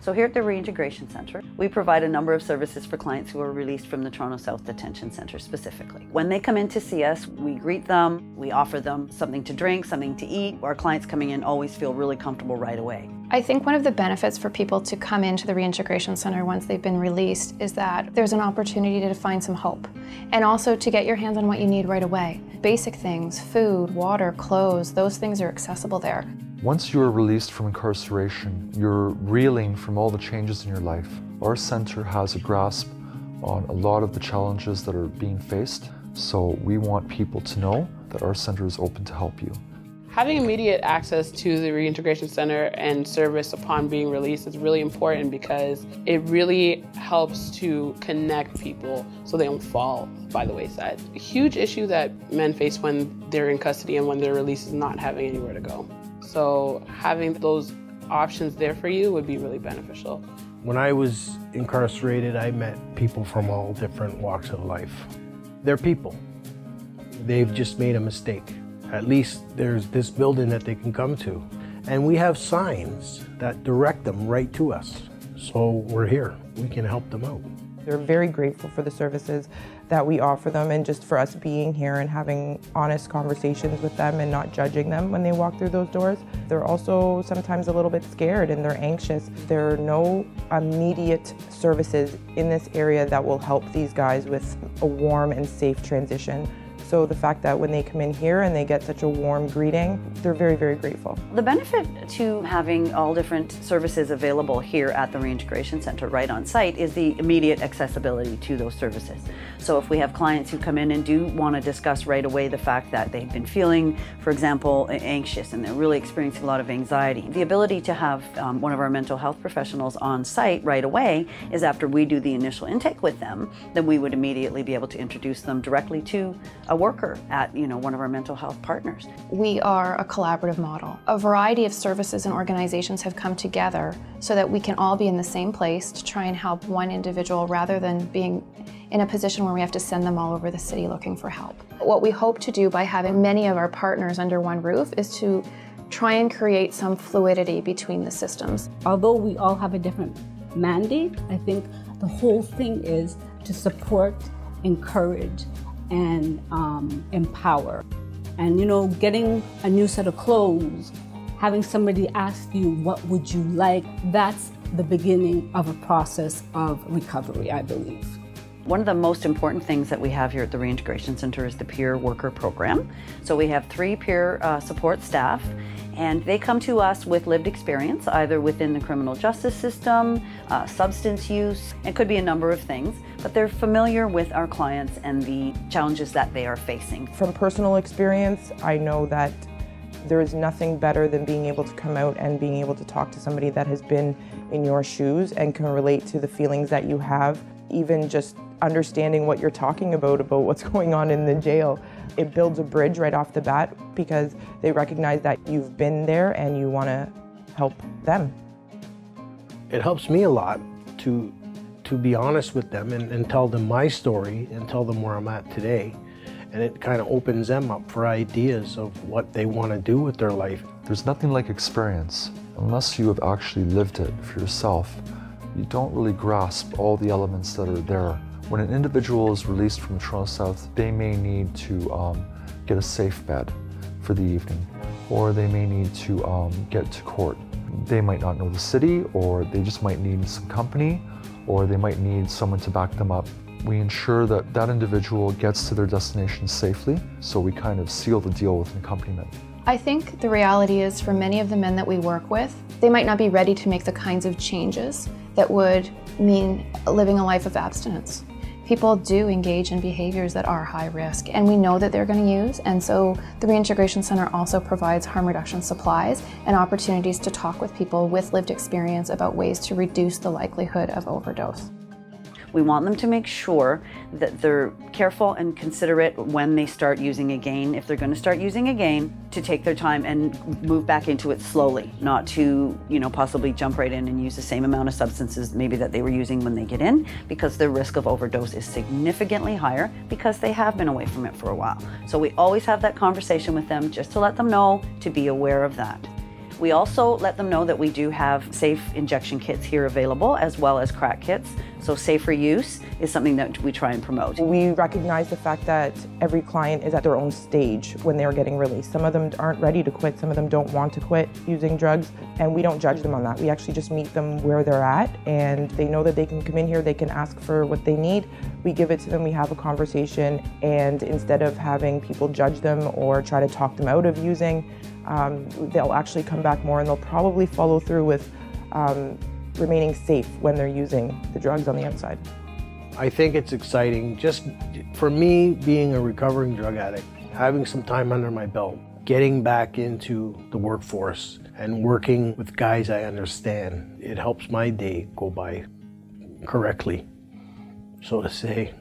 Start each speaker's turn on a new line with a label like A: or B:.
A: So here at the Reintegration Centre, we provide a number of services for clients who are released from the Toronto South Detention Centre specifically. When they come in to see us, we greet them, we offer them something to drink, something to eat. Our clients coming in always feel really comfortable right away.
B: I think one of the benefits for people to come into the Reintegration Centre once they've been released is that there's an opportunity to find some hope and also to get your hands on what you need right away. Basic things, food, water, clothes, those things are accessible there.
C: Once you are released from incarceration, you're reeling from all the changes in your life. Our centre has a grasp on a lot of the challenges that are being faced, so we want people to know that our centre is open to help you.
D: Having immediate access to the reintegration center and service upon being released is really important because it really helps to connect people so they don't fall by the wayside. A huge issue that men face when they're in custody and when they're released is not having anywhere to go. So having those options there for you would be really beneficial.
E: When I was incarcerated, I met people from all different walks of life. They're people. They've just made a mistake. At least there's this building that they can come to. And we have signs that direct them right to us. So we're here. We can help them out.
F: They're very grateful for the services that we offer them and just for us being here and having honest conversations with them and not judging them when they walk through those doors. They're also sometimes a little bit scared and they're anxious. There are no immediate services in this area that will help these guys with a warm and safe transition. So the fact that when they come in here and they get such a warm greeting, they're very, very grateful.
A: The benefit to having all different services available here at the Reintegration Centre right on site is the immediate accessibility to those services. So if we have clients who come in and do want to discuss right away the fact that they've been feeling, for example, anxious and they're really experiencing a lot of anxiety, the ability to have um, one of our mental health professionals on site right away is after we do the initial intake with them, then we would immediately be able to introduce them directly to a worker at you know one of our mental health partners.
B: We are a collaborative model. A variety of services and organizations have come together so that we can all be in the same place to try and help one individual rather than being in a position where we have to send them all over the city looking for help. What we hope to do by having many of our partners under one roof is to try and create some fluidity between the systems.
G: Although we all have a different mandate, I think the whole thing is to support, encourage, and um, empower. And you know, getting a new set of clothes, having somebody ask you, what would you like? That's the beginning of a process of recovery, I believe.
A: One of the most important things that we have here at the Reintegration Centre is the peer worker program. So we have three peer uh, support staff and they come to us with lived experience, either within the criminal justice system, uh, substance use, it could be a number of things, but they're familiar with our clients and the challenges that they are facing.
F: From personal experience, I know that there is nothing better than being able to come out and being able to talk to somebody that has been in your shoes and can relate to the feelings that you have, even just understanding what you're talking about, about what's going on in the jail. It builds a bridge right off the bat because they recognize that you've been there and you want to help them.
E: It helps me a lot to, to be honest with them and, and tell them my story and tell them where I'm at today. And it kind of opens them up for ideas of what they want to do with their life.
C: There's nothing like experience. Unless you have actually lived it for yourself, you don't really grasp all the elements that are there when an individual is released from Toronto South, they may need to um, get a safe bed for the evening, or they may need to um, get to court. They might not know the city, or they just might need some company, or they might need someone to back them up. We ensure that that individual gets to their destination safely, so we kind of seal the deal with an accompaniment.
B: I think the reality is for many of the men that we work with, they might not be ready to make the kinds of changes that would mean living a life of abstinence people do engage in behaviors that are high risk and we know that they're going to use and so the Reintegration Center also provides harm reduction supplies and opportunities to talk with people with lived experience about ways to reduce the likelihood of overdose.
A: We want them to make sure that they're careful and considerate when they start using again. If they're going to start using again, to take their time and move back into it slowly, not to, you know, possibly jump right in and use the same amount of substances maybe that they were using when they get in, because the risk of overdose is significantly higher because they have been away from it for a while. So we always have that conversation with them just to let them know to be aware of that. We also let them know that we do have safe injection kits here available as well as crack kits. So safer use is something that we try and promote.
F: We recognize the fact that every client is at their own stage when they're getting released. Some of them aren't ready to quit, some of them don't want to quit using drugs, and we don't judge them on that. We actually just meet them where they're at and they know that they can come in here, they can ask for what they need. We give it to them, we have a conversation, and instead of having people judge them or try to talk them out of using, um, they'll actually come back more and they'll probably follow through with um, remaining safe when they're using the drugs on the outside.
E: I think it's exciting just for me being a recovering drug addict, having some time under my belt, getting back into the workforce and working with guys I understand. It helps my day go by correctly, so to say.